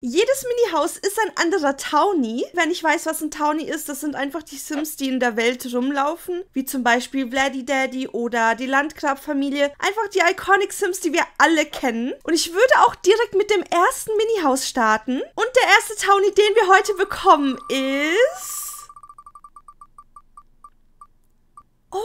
Jedes Mini-Haus ist ein anderer Townie. Wenn ich weiß, was ein Townie ist, das sind einfach die Sims, die in der Welt rumlaufen. Wie zum Beispiel Vladdy Daddy oder die Landgrab-Familie. Einfach die Iconic Sims, die wir alle kennen. Und ich würde auch direkt mit dem ersten Mini-Haus starten. Und der erste Townie, den wir heute bekommen, ist... Oh,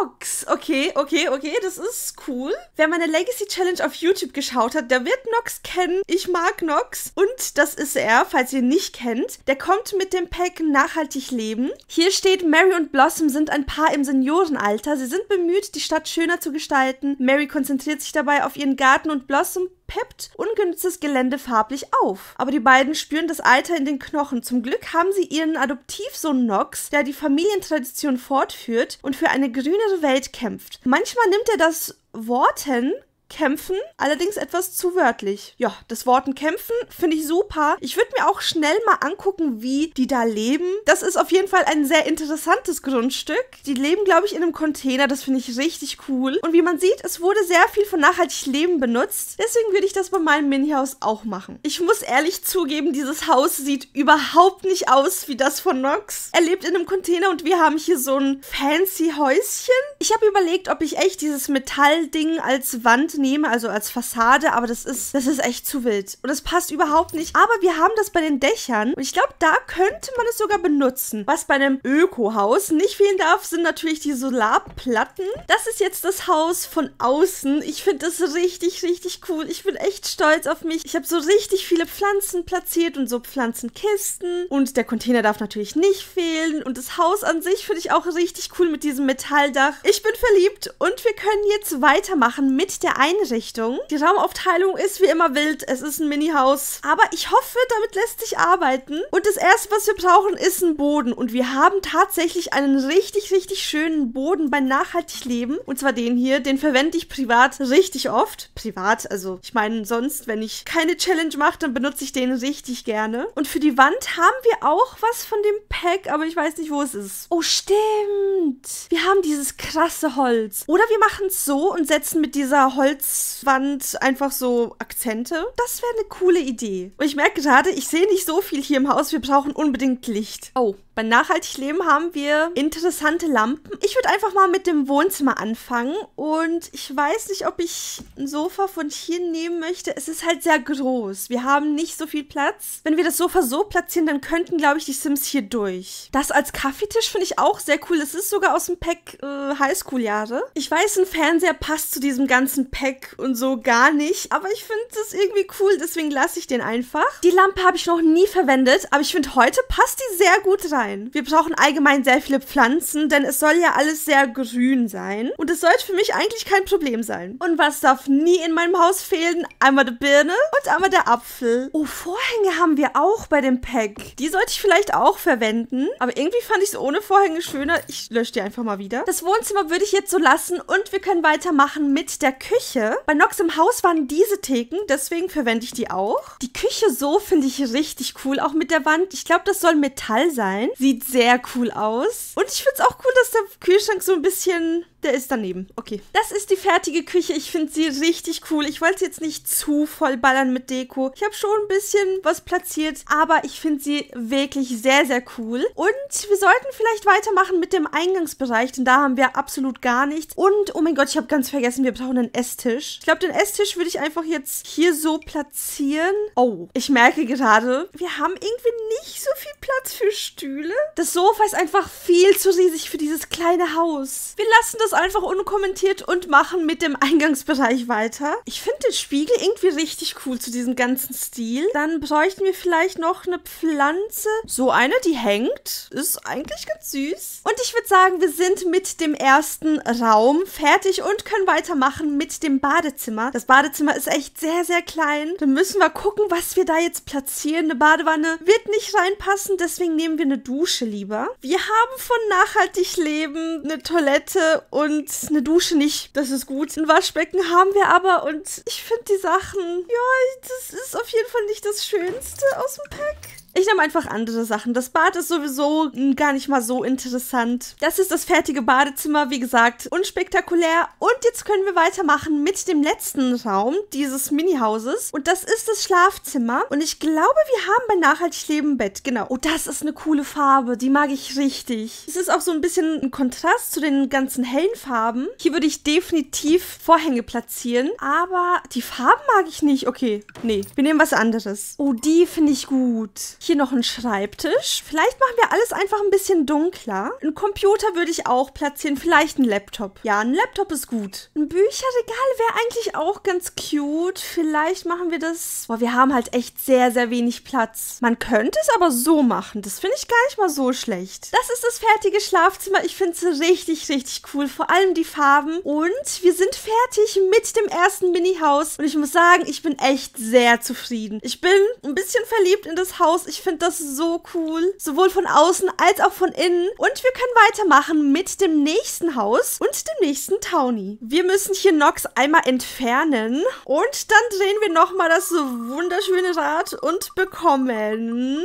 Nox. Okay, okay, okay, das ist cool. Wer meine Legacy Challenge auf YouTube geschaut hat, der wird Nox kennen. Ich mag Nox. Und das ist er, falls ihr ihn nicht kennt. Der kommt mit dem Pack Nachhaltig Leben. Hier steht, Mary und Blossom sind ein Paar im Seniorenalter. Sie sind bemüht, die Stadt schöner zu gestalten. Mary konzentriert sich dabei auf ihren Garten und Blossom peppt ungenütztes Gelände farblich auf. Aber die beiden spüren das Alter in den Knochen. Zum Glück haben sie ihren Adoptivsohn Nox, der die Familientradition fortführt und für eine grünere Welt kämpft. Manchmal nimmt er das Worten kämpfen, allerdings etwas zu wörtlich. Ja, das Worten kämpfen finde ich super. Ich würde mir auch schnell mal angucken, wie die da leben. Das ist auf jeden Fall ein sehr interessantes Grundstück. Die leben, glaube ich, in einem Container. Das finde ich richtig cool. Und wie man sieht, es wurde sehr viel von nachhaltig Leben benutzt. Deswegen würde ich das bei meinem Mini-Haus auch machen. Ich muss ehrlich zugeben, dieses Haus sieht überhaupt nicht aus wie das von Nox. Er lebt in einem Container und wir haben hier so ein fancy Häuschen. Ich habe überlegt, ob ich echt dieses Metallding als Wand nehme, also als Fassade, aber das ist, das ist echt zu wild. Und das passt überhaupt nicht. Aber wir haben das bei den Dächern und ich glaube, da könnte man es sogar benutzen. Was bei einem Öko-Haus nicht fehlen darf, sind natürlich die Solarplatten. Das ist jetzt das Haus von außen. Ich finde das richtig, richtig cool. Ich bin echt stolz auf mich. Ich habe so richtig viele Pflanzen platziert und so Pflanzenkisten. Und der Container darf natürlich nicht fehlen. Und das Haus an sich finde ich auch richtig cool mit diesem Metalldach. Ich bin verliebt und wir können jetzt weitermachen mit der Ein Einrichtung. Die Raumaufteilung ist wie immer wild. Es ist ein Mini-Haus. Aber ich hoffe, damit lässt sich arbeiten. Und das erste, was wir brauchen, ist ein Boden. Und wir haben tatsächlich einen richtig, richtig schönen Boden bei Nachhaltig Leben. Und zwar den hier. Den verwende ich privat richtig oft. Privat, also ich meine, sonst, wenn ich keine Challenge mache, dann benutze ich den richtig gerne. Und für die Wand haben wir auch was von dem Pack, aber ich weiß nicht, wo es ist. Oh, stimmt. Wir haben dieses krasse Holz. Oder wir machen es so und setzen mit dieser Holz Holzwand einfach so Akzente. Das wäre eine coole Idee. Und ich merke gerade, ich sehe nicht so viel hier im Haus. Wir brauchen unbedingt Licht. Oh, bei Nachhaltig Leben haben wir interessante Lampen. Ich würde einfach mal mit dem Wohnzimmer anfangen. Und ich weiß nicht, ob ich ein Sofa von hier nehmen möchte. Es ist halt sehr groß. Wir haben nicht so viel Platz. Wenn wir das Sofa so platzieren, dann könnten, glaube ich, die Sims hier durch. Das als Kaffeetisch finde ich auch sehr cool. Das ist sogar aus dem Pack äh, Highschool-Jahre. Ich weiß, ein Fernseher passt zu diesem ganzen Pack und so gar nicht. Aber ich finde das irgendwie cool. Deswegen lasse ich den einfach. Die Lampe habe ich noch nie verwendet. Aber ich finde, heute passt die sehr gut rein sein. Wir brauchen allgemein sehr viele Pflanzen, denn es soll ja alles sehr grün sein. Und es sollte für mich eigentlich kein Problem sein. Und was darf nie in meinem Haus fehlen? Einmal die Birne und einmal der Apfel. Oh, Vorhänge haben wir auch bei dem Pack. Die sollte ich vielleicht auch verwenden. Aber irgendwie fand ich es ohne Vorhänge schöner. Ich lösche die einfach mal wieder. Das Wohnzimmer würde ich jetzt so lassen und wir können weitermachen mit der Küche. Bei Nox im Haus waren diese Theken, deswegen verwende ich die auch. Die Küche so finde ich richtig cool, auch mit der Wand. Ich glaube, das soll Metall sein. Sieht sehr cool aus. Und ich finde es auch cool, dass der Kühlschrank so ein bisschen der ist daneben. Okay. Das ist die fertige Küche. Ich finde sie richtig cool. Ich wollte jetzt nicht zu voll ballern mit Deko. Ich habe schon ein bisschen was platziert, aber ich finde sie wirklich sehr, sehr cool. Und wir sollten vielleicht weitermachen mit dem Eingangsbereich, denn da haben wir absolut gar nichts. Und, oh mein Gott, ich habe ganz vergessen, wir brauchen einen Esstisch. Ich glaube, den Esstisch würde ich einfach jetzt hier so platzieren. Oh, ich merke gerade, wir haben irgendwie nicht so viel Platz für Stühle. Das Sofa ist einfach viel zu riesig für dieses kleine Haus. Wir lassen das das einfach unkommentiert und machen mit dem Eingangsbereich weiter. Ich finde den Spiegel irgendwie richtig cool zu diesem ganzen Stil. Dann bräuchten wir vielleicht noch eine Pflanze. So eine, die hängt. Ist eigentlich ganz süß. Und ich würde sagen, wir sind mit dem ersten Raum fertig und können weitermachen mit dem Badezimmer. Das Badezimmer ist echt sehr, sehr klein. Dann müssen wir gucken, was wir da jetzt platzieren. Eine Badewanne wird nicht reinpassen, deswegen nehmen wir eine Dusche lieber. Wir haben von nachhaltig leben eine Toilette und und eine Dusche nicht. Das ist gut. Ein Waschbecken haben wir aber und ich finde die Sachen, ja, das ist auf jeden Fall nicht das Schönste aus dem Pack. Ich nehme einfach andere Sachen. Das Bad ist sowieso gar nicht mal so interessant. Das ist das fertige Badezimmer, wie gesagt, unspektakulär. Und jetzt können wir weitermachen mit dem letzten Raum dieses Mini-Hauses. Und das ist das Schlafzimmer. Und ich glaube, wir haben bei Nachhaltig Leben Bett. Genau. Oh, das ist eine coole Farbe. Die mag ich richtig. Es ist auch so ein bisschen ein Kontrast zu den ganzen hellen Farben. Hier würde ich definitiv Vorhänge platzieren. Aber die Farben mag ich nicht. Okay, nee. Wir nehmen was anderes. Oh, die finde ich gut. Hier noch ein Schreibtisch. Vielleicht machen wir alles einfach ein bisschen dunkler. Ein Computer würde ich auch platzieren. Vielleicht ein Laptop. Ja, ein Laptop ist gut. Ein Bücherregal wäre eigentlich auch ganz cute. Vielleicht machen wir das... Boah, wir haben halt echt sehr, sehr wenig Platz. Man könnte es aber so machen. Das finde ich gar nicht mal so schlecht. Das ist das fertige Schlafzimmer. Ich finde es richtig, richtig cool. Vor allem die Farben. Und wir sind fertig mit dem ersten Mini-Haus. Und ich muss sagen, ich bin echt sehr zufrieden. Ich bin ein bisschen verliebt in das Haus. Ich finde das so cool. Sowohl von außen als auch von innen. Und wir können weitermachen mit dem nächsten Haus und dem nächsten Townie. Wir müssen hier Nox einmal entfernen. Und dann drehen wir nochmal das wunderschöne Rad und bekommen...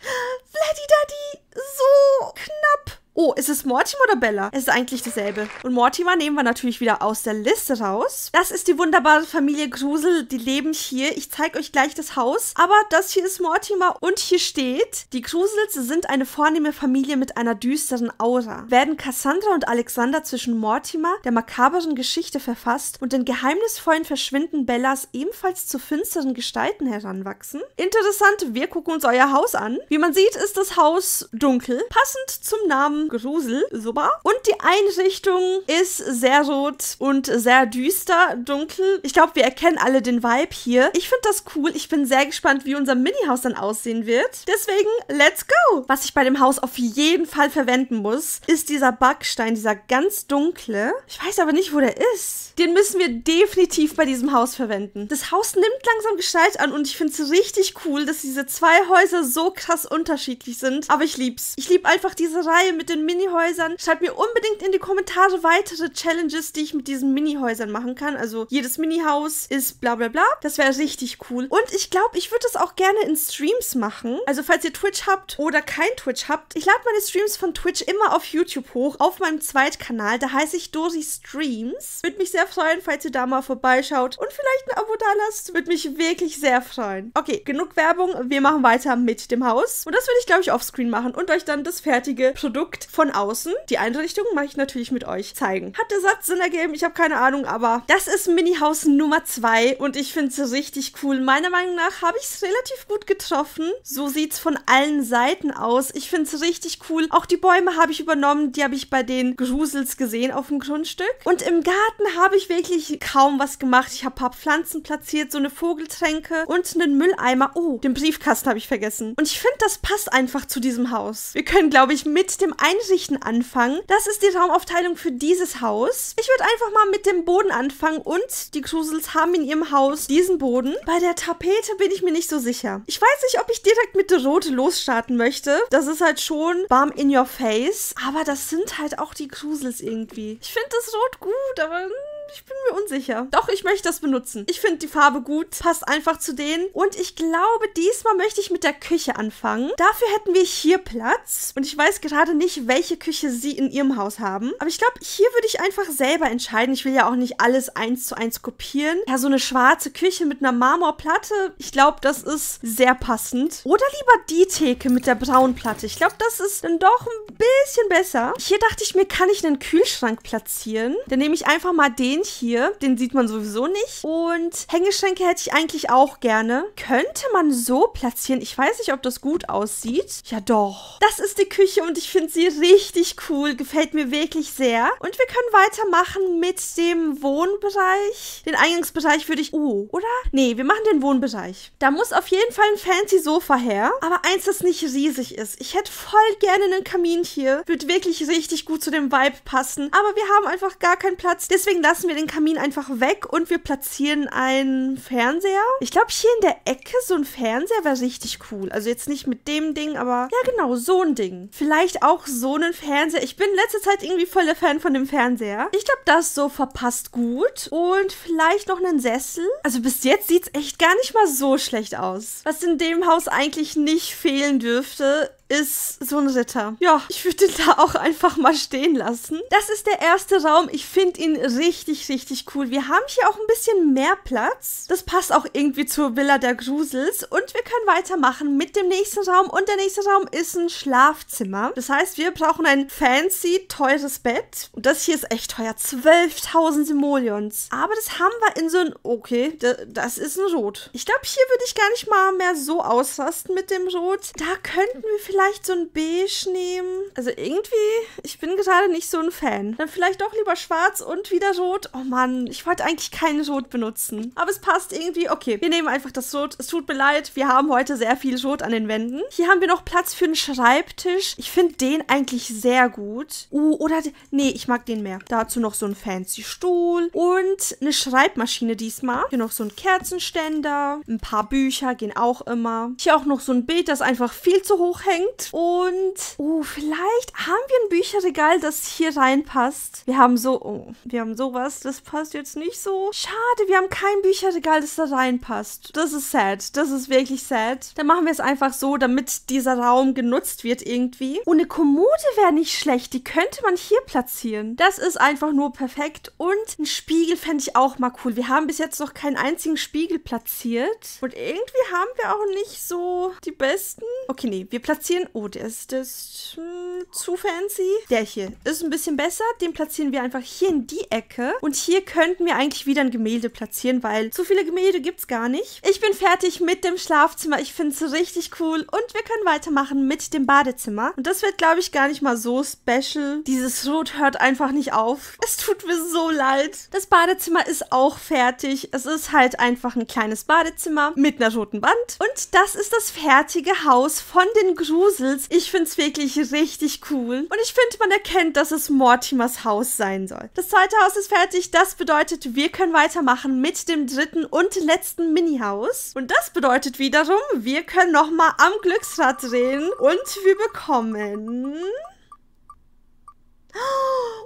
Daddy, so knapp. Oh, ist es Mortimer oder Bella? Es ist eigentlich dasselbe. Und Mortimer nehmen wir natürlich wieder aus der Liste raus. Das ist die wunderbare Familie Grusel. Die leben hier. Ich zeige euch gleich das Haus. Aber das hier ist Mortimer. Und hier steht, die Grusels sind eine vornehme Familie mit einer düsteren Aura. Werden Cassandra und Alexander zwischen Mortimer, der makaberen Geschichte verfasst, und den geheimnisvollen Verschwinden Bellas ebenfalls zu finsteren Gestalten heranwachsen? Interessant, wir gucken uns euer Haus an. Wie man sieht, ist das Haus dunkel. Passend zum Namen Grusel, super. Und die Einrichtung ist sehr rot und sehr düster, dunkel. Ich glaube, wir erkennen alle den Vibe hier. Ich finde das cool. Ich bin sehr gespannt, wie unser Mini-Haus dann aussehen wird. Deswegen, let's go! Was ich bei dem Haus auf jeden Fall verwenden muss, ist dieser Backstein, dieser ganz dunkle. Ich weiß aber nicht, wo der ist. Den müssen wir definitiv bei diesem Haus verwenden. Das Haus nimmt langsam Gestalt an und ich finde es richtig cool, dass diese zwei Häuser so krass unterschiedlich sind. Aber ich lieb's. Ich liebe einfach diese Reihe mit den den Mini-Häusern. Schreibt mir unbedingt in die Kommentare weitere Challenges, die ich mit diesen Mini-Häusern machen kann. Also jedes Mini-Haus ist bla bla bla. Das wäre richtig cool. Und ich glaube, ich würde das auch gerne in Streams machen. Also falls ihr Twitch habt oder kein Twitch habt, ich lade meine Streams von Twitch immer auf YouTube hoch, auf meinem Zweitkanal. Da heiße ich Dori Streams. Würde mich sehr freuen, falls ihr da mal vorbeischaut und vielleicht ein Abo da lasst. Würde mich wirklich sehr freuen. Okay, genug Werbung. Wir machen weiter mit dem Haus. Und das würde ich, glaube ich, offscreen machen und euch dann das fertige Produkt von außen. Die Einrichtung mache ich natürlich mit euch zeigen. Hat der Satz Sinn ergeben? Ich habe keine Ahnung, aber das ist Mini-Haus Nummer 2 und ich finde es richtig cool. Meiner Meinung nach habe ich es relativ gut getroffen. So sieht es von allen Seiten aus. Ich finde es richtig cool. Auch die Bäume habe ich übernommen. Die habe ich bei den Grusels gesehen auf dem Grundstück. Und im Garten habe ich wirklich kaum was gemacht. Ich habe ein paar Pflanzen platziert, so eine Vogeltränke und einen Mülleimer. Oh, den Briefkasten habe ich vergessen. Und ich finde, das passt einfach zu diesem Haus. Wir können, glaube ich, mit dem Ein Einrichten anfangen. Das ist die Raumaufteilung für dieses Haus. Ich würde einfach mal mit dem Boden anfangen und die Grusels haben in ihrem Haus diesen Boden. Bei der Tapete bin ich mir nicht so sicher. Ich weiß nicht, ob ich direkt mit der Rote losstarten möchte. Das ist halt schon Balm in your face. Aber das sind halt auch die Grusels irgendwie. Ich finde das Rot gut, aber hm, ich bin mir unsicher. Doch, ich möchte das benutzen. Ich finde die Farbe gut, passt einfach zu denen. Und ich glaube, diesmal möchte ich mit der Küche anfangen. Dafür hätten wir hier Platz. Und ich weiß gerade nicht, welche Küche sie in ihrem Haus haben. Aber ich glaube, hier würde ich einfach selber entscheiden. Ich will ja auch nicht alles eins zu eins kopieren. Ja, so eine schwarze Küche mit einer Marmorplatte. Ich glaube, das ist sehr passend. Oder lieber die Theke mit der braunen Platte. Ich glaube, das ist dann doch ein bisschen besser. Hier dachte ich mir, kann ich einen Kühlschrank platzieren. Dann nehme ich einfach mal den den hier. Den sieht man sowieso nicht. Und Hängeschränke hätte ich eigentlich auch gerne. Könnte man so platzieren. Ich weiß nicht, ob das gut aussieht. Ja, doch. Das ist die Küche und ich finde sie richtig cool. Gefällt mir wirklich sehr. Und wir können weitermachen mit dem Wohnbereich. Den Eingangsbereich würde ich... Oh, oder? Nee, wir machen den Wohnbereich. Da muss auf jeden Fall ein fancy Sofa her. Aber eins, das nicht riesig ist. Ich hätte voll gerne einen Kamin hier. Wird wirklich richtig gut zu dem Vibe passen. Aber wir haben einfach gar keinen Platz. Deswegen lassen lassen wir den Kamin einfach weg und wir platzieren einen Fernseher. Ich glaube, hier in der Ecke so ein Fernseher wäre richtig cool. Also jetzt nicht mit dem Ding, aber ja genau, so ein Ding. Vielleicht auch so einen Fernseher. Ich bin letzte Zeit irgendwie voll der Fan von dem Fernseher. Ich glaube, das so verpasst gut. Und vielleicht noch einen Sessel. Also bis jetzt sieht es echt gar nicht mal so schlecht aus. Was in dem Haus eigentlich nicht fehlen dürfte, ist so ein Ritter. Ja, ich würde den da auch einfach mal stehen lassen. Das ist der erste Raum. Ich finde ihn richtig, richtig cool. Wir haben hier auch ein bisschen mehr Platz. Das passt auch irgendwie zur Villa der Grusels. Und wir können weitermachen mit dem nächsten Raum. Und der nächste Raum ist ein Schlafzimmer. Das heißt, wir brauchen ein fancy, teures Bett. Und das hier ist echt teuer. 12.000 Simoleons. Aber das haben wir in so ein... Okay, das ist ein Rot. Ich glaube, hier würde ich gar nicht mal mehr so ausrasten mit dem Rot. Da könnten wir vielleicht vielleicht so ein Beige nehmen? Also irgendwie, ich bin gerade nicht so ein Fan. Dann vielleicht doch lieber schwarz und wieder rot. Oh Mann, ich wollte eigentlich kein Rot benutzen. Aber es passt irgendwie. Okay, wir nehmen einfach das Rot. Es tut mir leid, wir haben heute sehr viel Rot an den Wänden. Hier haben wir noch Platz für einen Schreibtisch. Ich finde den eigentlich sehr gut. Uh, oder, nee, ich mag den mehr. Dazu noch so ein fancy Stuhl und eine Schreibmaschine diesmal. Hier noch so ein Kerzenständer. Ein paar Bücher gehen auch immer. Hier auch noch so ein Bild, das einfach viel zu hoch hängt geschenkt. Und, oh, vielleicht haben wir ein Bücherregal, das hier reinpasst. Wir haben so, oh, wir haben sowas, das passt jetzt nicht so. Schade, wir haben kein Bücherregal, das da reinpasst. Das ist sad. Das ist wirklich sad. Dann machen wir es einfach so, damit dieser Raum genutzt wird irgendwie. Und eine Kommode wäre nicht schlecht. Die könnte man hier platzieren. Das ist einfach nur perfekt. Und ein Spiegel fände ich auch mal cool. Wir haben bis jetzt noch keinen einzigen Spiegel platziert. Und irgendwie haben wir auch nicht so die besten. Okay, nee, wir platzieren platzieren. Oh, der ist das hm, zu fancy. Der hier ist ein bisschen besser. Den platzieren wir einfach hier in die Ecke. Und hier könnten wir eigentlich wieder ein Gemälde platzieren, weil zu viele Gemälde gibt es gar nicht. Ich bin fertig mit dem Schlafzimmer. Ich finde es richtig cool. Und wir können weitermachen mit dem Badezimmer. Und das wird, glaube ich, gar nicht mal so special. Dieses Rot hört einfach nicht auf. Es tut mir so leid. Das Badezimmer ist auch fertig. Es ist halt einfach ein kleines Badezimmer mit einer roten Wand. Und das ist das fertige Haus von den Grusel Grusels. Ich finde es wirklich richtig cool. Und ich finde, man erkennt, dass es Mortimers Haus sein soll. Das zweite Haus ist fertig. Das bedeutet, wir können weitermachen mit dem dritten und letzten Mini-Haus. Und das bedeutet wiederum, wir können nochmal am Glücksrad drehen und wir bekommen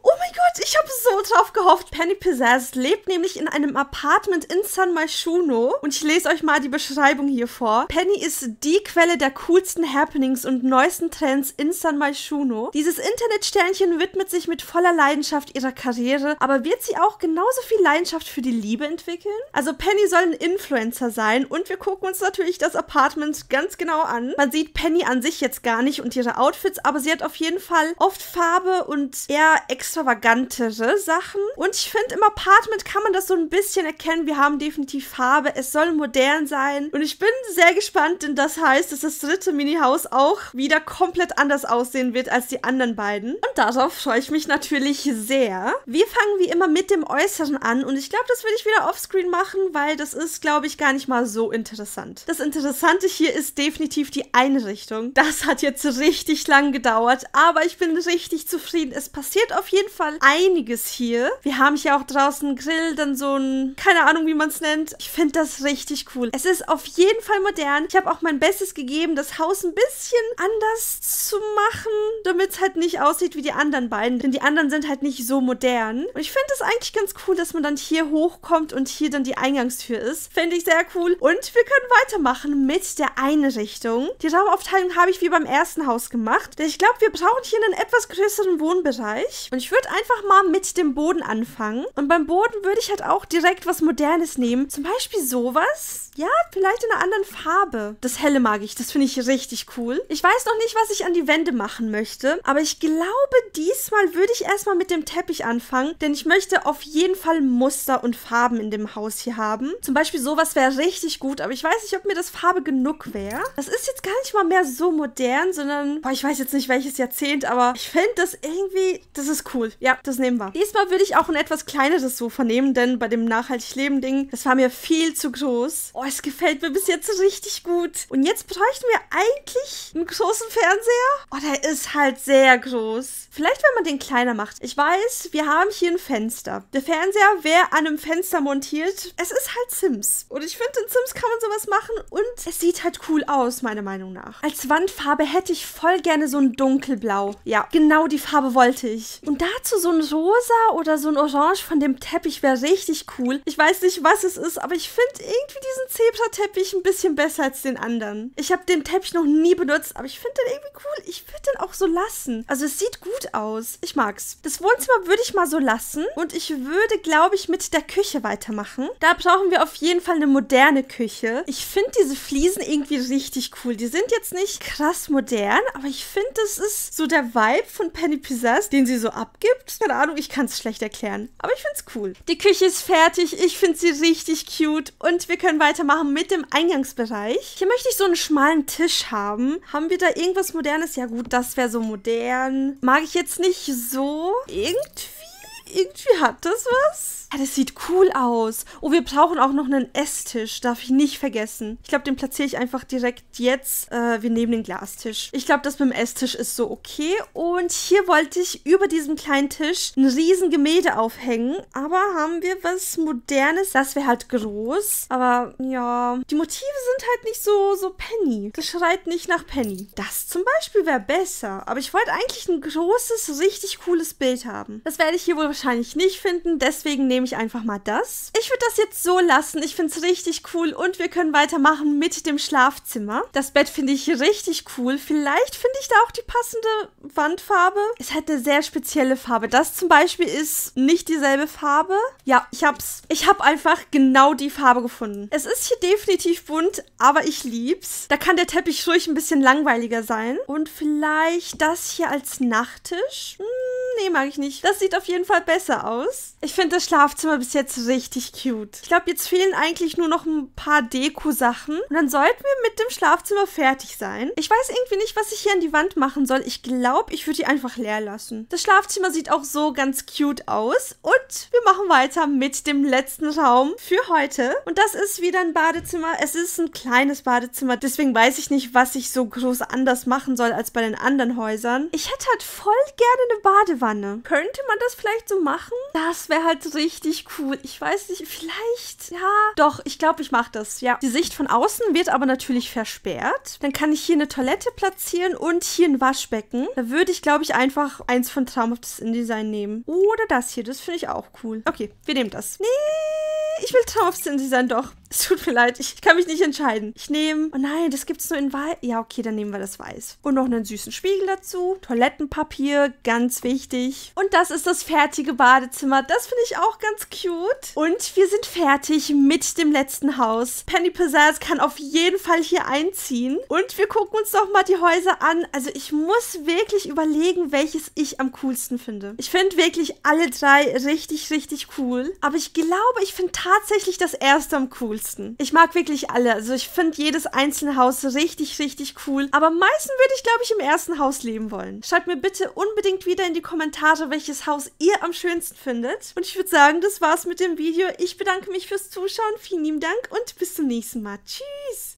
Oh mein Gott, ich habe so drauf gehofft. Penny Pizzazz lebt nämlich in einem Apartment in San Myshuno. Und ich lese euch mal die Beschreibung hier vor. Penny ist die Quelle der coolsten Happenings und neuesten Trends in San Myshuno. Dieses Internetsternchen widmet sich mit voller Leidenschaft ihrer Karriere, aber wird sie auch genauso viel Leidenschaft für die Liebe entwickeln? Also Penny soll ein Influencer sein und wir gucken uns natürlich das Apartment ganz genau an. Man sieht Penny an sich jetzt gar nicht und ihre Outfits, aber sie hat auf jeden Fall oft Farbe und eher extravagantere Sachen. Und ich finde, im Apartment kann man das so ein bisschen erkennen. Wir haben definitiv Farbe. Es soll modern sein. Und ich bin sehr gespannt, denn das heißt, dass das dritte Mini-Haus auch wieder komplett anders aussehen wird als die anderen beiden. Und darauf freue ich mich natürlich sehr. Wir fangen wie immer mit dem Äußeren an. Und ich glaube, das will ich wieder offscreen machen, weil das ist, glaube ich, gar nicht mal so interessant. Das Interessante hier ist definitiv die Einrichtung. Das hat jetzt richtig lang gedauert, aber ich bin richtig zufrieden. Es passiert auf jeden Fall einiges hier. Wir haben hier auch draußen einen Grill, dann so ein, keine Ahnung, wie man es nennt. Ich finde das richtig cool. Es ist auf jeden Fall modern. Ich habe auch mein Bestes gegeben, das Haus ein bisschen anders zu machen, damit es halt nicht aussieht wie die anderen beiden. Denn die anderen sind halt nicht so modern. Und ich finde es eigentlich ganz cool, dass man dann hier hochkommt und hier dann die Eingangstür ist. Finde ich sehr cool. Und wir können weitermachen mit der Einrichtung. Die Raumaufteilung habe ich wie beim ersten Haus gemacht. Denn ich glaube, wir brauchen hier einen etwas größeren Wohnbereich. Bereich. Und ich würde einfach mal mit dem Boden anfangen. Und beim Boden würde ich halt auch direkt was Modernes nehmen. Zum Beispiel sowas. Ja, vielleicht in einer anderen Farbe. Das helle mag ich. Das finde ich richtig cool. Ich weiß noch nicht, was ich an die Wände machen möchte. Aber ich glaube, diesmal würde ich erstmal mit dem Teppich anfangen. Denn ich möchte auf jeden Fall Muster und Farben in dem Haus hier haben. Zum Beispiel sowas wäre richtig gut. Aber ich weiß nicht, ob mir das Farbe genug wäre. Das ist jetzt gar nicht mal mehr so modern, sondern... Boah, ich weiß jetzt nicht, welches Jahrzehnt. Aber ich fände das irgendwie irgendwie, das ist cool. Ja, das nehmen wir. Diesmal würde ich auch ein etwas kleineres Sofa nehmen, denn bei dem nachhaltig Leben Ding, das war mir viel zu groß. Oh, es gefällt mir bis jetzt richtig gut. Und jetzt bräuchten wir eigentlich einen großen Fernseher. Oh, der ist halt sehr groß. Vielleicht, wenn man den kleiner macht. Ich weiß, wir haben hier ein Fenster. Der Fernseher wäre an einem Fenster montiert. Es ist halt Sims. Und ich finde, in Sims kann man sowas machen und es sieht halt cool aus, meiner Meinung nach. Als Wandfarbe hätte ich voll gerne so ein dunkelblau. Ja, genau die Farbe wollte ich. Und dazu so ein rosa oder so ein orange von dem Teppich wäre richtig cool. Ich weiß nicht, was es ist, aber ich finde irgendwie diesen Zebra-Teppich ein bisschen besser als den anderen. Ich habe den Teppich noch nie benutzt, aber ich finde den irgendwie cool. Ich würde den auch so lassen. Also es sieht gut aus. Ich mag's. Das Wohnzimmer würde ich mal so lassen und ich würde, glaube ich, mit der Küche weitermachen. Da brauchen wir auf jeden Fall eine moderne Küche. Ich finde diese Fliesen irgendwie richtig cool. Die sind jetzt nicht krass modern, aber ich finde, das ist so der Vibe von Penny Pizzazz, den sie so abgibt. Keine Ahnung, ich kann es schlecht erklären. Aber ich finde es cool. Die Küche ist fertig. Ich finde sie richtig cute. Und wir können weitermachen mit dem Eingangsbereich. Hier möchte ich so einen schmalen Tisch haben. Haben wir da irgendwas Modernes? Ja gut, das wäre so modern. Mag ich jetzt nicht so. Irgendwie irgendwie hat das was. Ja, das sieht cool aus. Oh, wir brauchen auch noch einen Esstisch. Darf ich nicht vergessen. Ich glaube, den platziere ich einfach direkt jetzt. Äh, wir nehmen den Glastisch. Ich glaube, das mit dem Esstisch ist so okay. Und hier wollte ich über diesem kleinen Tisch ein riesen Gemälde aufhängen. Aber haben wir was Modernes? Das wäre halt groß. Aber ja, die Motive sind halt nicht so, so Penny. Das schreit nicht nach Penny. Das zum Beispiel wäre besser. Aber ich wollte eigentlich ein großes, richtig cooles Bild haben. Das werde ich hier wohl wahrscheinlich nicht finden. Deswegen nehme ich einfach mal das. Ich würde das jetzt so lassen. Ich finde es richtig cool. Und wir können weitermachen mit dem Schlafzimmer. Das Bett finde ich richtig cool. Vielleicht finde ich da auch die passende Wandfarbe. Es hat eine sehr spezielle Farbe. Das zum Beispiel ist nicht dieselbe Farbe. Ja, ich hab's. Ich habe einfach genau die Farbe gefunden. Es ist hier definitiv bunt, aber ich lieb's. Da kann der Teppich ruhig ein bisschen langweiliger sein. Und vielleicht das hier als Nachttisch. Hm, nee, mag ich nicht. Das sieht auf jeden Fall besser aus. Ich finde das Schlafzimmer bis jetzt richtig cute. Ich glaube, jetzt fehlen eigentlich nur noch ein paar Deko-Sachen. Und dann sollten wir mit dem Schlafzimmer fertig sein. Ich weiß irgendwie nicht, was ich hier an die Wand machen soll. Ich glaube, ich würde die einfach leer lassen. Das Schlafzimmer sieht auch so ganz cute aus. Und wir machen weiter mit dem letzten Raum für heute. Und das ist wieder ein Badezimmer. Es ist ein kleines Badezimmer. Deswegen weiß ich nicht, was ich so groß anders machen soll als bei den anderen Häusern. Ich hätte halt voll gerne eine Badewanne. Könnte man das vielleicht so machen? Das wäre halt richtig cool. Ich weiß nicht, vielleicht, ja. Doch, ich glaube, ich mache das, ja. Die Sicht von außen wird aber natürlich versperrt. Dann kann ich hier eine Toilette platzieren und hier ein Waschbecken. Da würde ich, glaube ich, einfach eins von Traumhaftes InDesign nehmen. Oder das hier, das finde ich auch cool. Okay, wir nehmen das. Nee, ich will Traumhaftes InDesign doch. Es tut mir leid, ich kann mich nicht entscheiden. Ich nehme, oh nein, das gibt es nur in weiß. Ja, okay, dann nehmen wir das weiß. Und noch einen süßen Spiegel dazu. Toilettenpapier, ganz wichtig. Und das ist das fertige Badezimmer. Das finde ich auch ganz cute. Und wir sind fertig mit dem letzten Haus. Penny Pizzazz kann auf jeden Fall hier einziehen. Und wir gucken uns doch mal die Häuser an. Also ich muss wirklich überlegen, welches ich am coolsten finde. Ich finde wirklich alle drei richtig, richtig cool. Aber ich glaube, ich finde tatsächlich das erste am coolsten coolsten. Ich mag wirklich alle. Also ich finde jedes einzelne Haus richtig, richtig cool. Aber am meisten würde ich, glaube ich, im ersten Haus leben wollen. Schreibt mir bitte unbedingt wieder in die Kommentare, welches Haus ihr am schönsten findet. Und ich würde sagen, das war's mit dem Video. Ich bedanke mich fürs Zuschauen. Vielen lieben Dank und bis zum nächsten Mal. Tschüss!